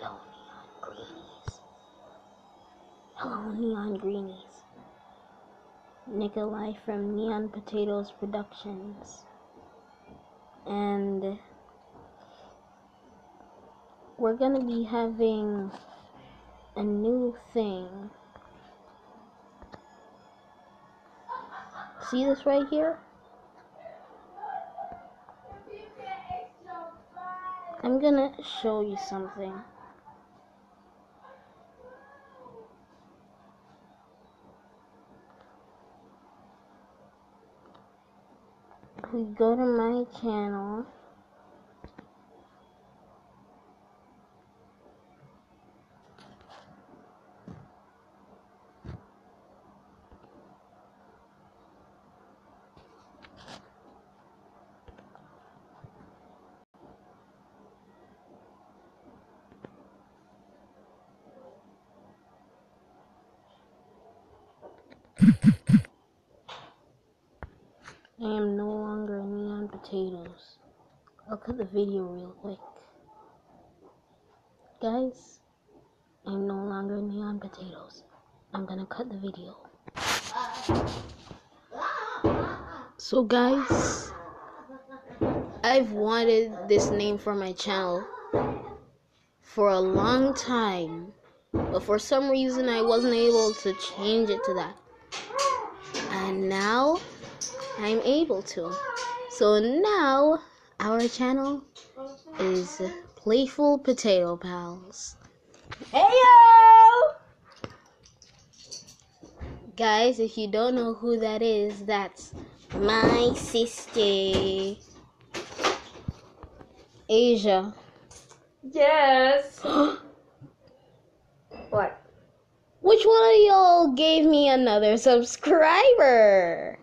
Hello, neon greenies. Hello, Neon Greenies. Nikolai from Neon Potatoes Productions. And we're gonna be having a new thing. See this right here? I'm gonna show you something. We go to my channel. I am no potatoes. I'll cut the video real quick. Guys, I'm no longer neon potatoes. I'm gonna cut the video. So guys, I've wanted this name for my channel for a long time. But for some reason I wasn't able to change it to that. And now I'm able to. So now our channel is Playful Potato Pals. Heyo! Guys, if you don't know who that is, that's my sister, Asia. Yes. what? Which one of y'all gave me another subscriber?